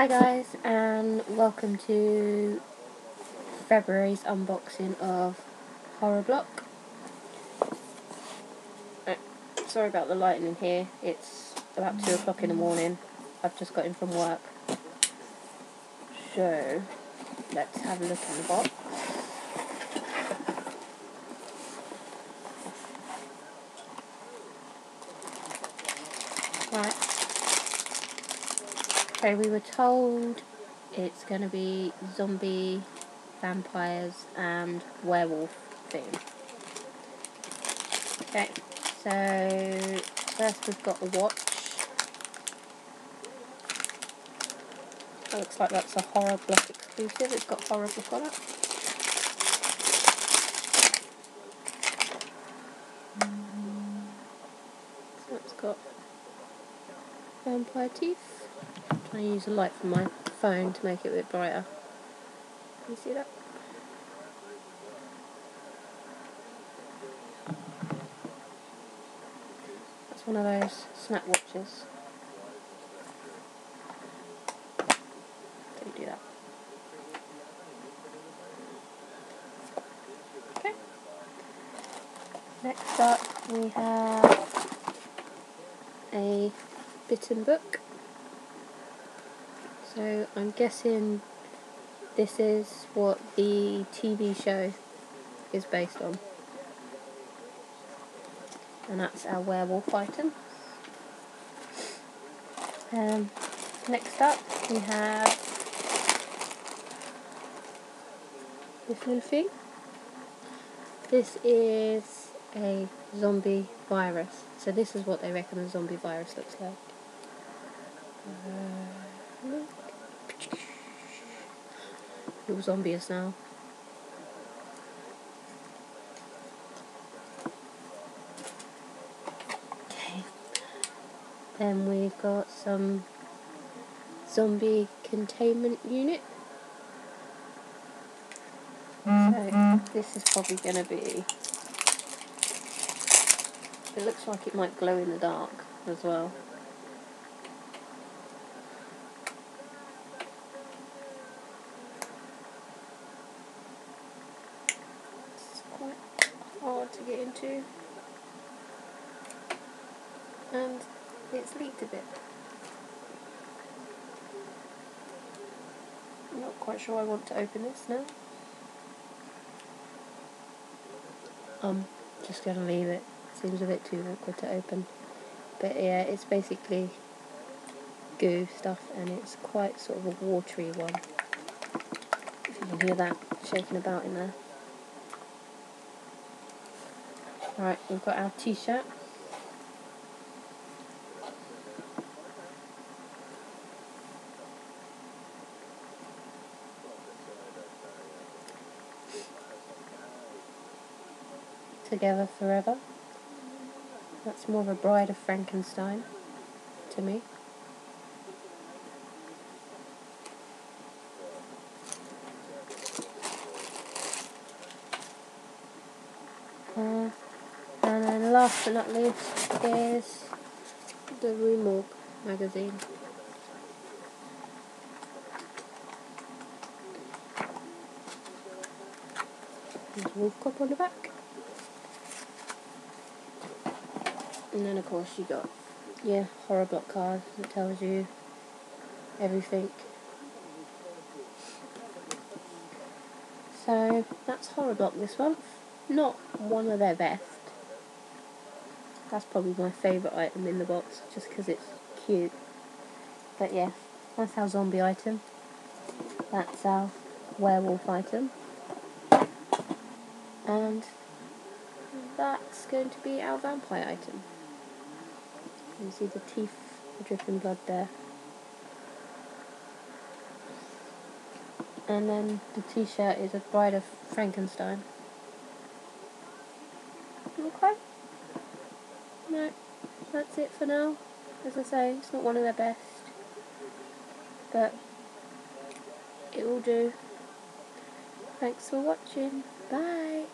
Hi guys, and welcome to February's unboxing of Horror Block. Uh, sorry about the lighting in here, it's about 2 o'clock in the morning. I've just got in from work. So, let's have a look in the box. Right. Okay, we were told it's going to be zombie, vampires, and werewolf theme. Okay, so first we've got a watch. That looks like that's a horror block exclusive. It's got horror block on it. So it's got vampire teeth. To use a light from my phone to make it a bit brighter. Can you see that? That's one of those snap watches. Don't do that. Okay. Next up we have a bitten book. So I'm guessing this is what the TV show is based on. And that's our werewolf item. Um, next up we have this little thing. This is a zombie virus. So this is what they reckon a zombie virus looks like. Uh, all zombies now. Okay. Then we've got some zombie containment unit. Mm-hmm. So this is probably going to be. It looks like it might glow in the dark as well. It's quite hard to get into. And it's leaked a bit. I'm not quite sure I want to open this now. I'm just going to leave it. Seems a bit too awkward to open. But yeah, it's basically goo stuff and it's quite sort of a watery one. If you can hear that shaking about in there. Right, we've got our t-shirt. Together forever. That's more of a bride of Frankenstein to me. Uh, last but not least is the Rue magazine. There's WolfCop on the back. And then of course you got yeah, horror block card that tells you everything. So that's horror block this month. Not one of their best. That's probably my favourite item in the box, just because it's cute. But yeah, that's our zombie item. That's our werewolf item. And that's going to be our vampire item. You see the teeth dripping blood there. And then the t-shirt is a Bride of Frankenstein. Okay. No, that's it for now. As I say, it's not one of their best. But it will do. Thanks for watching. Bye.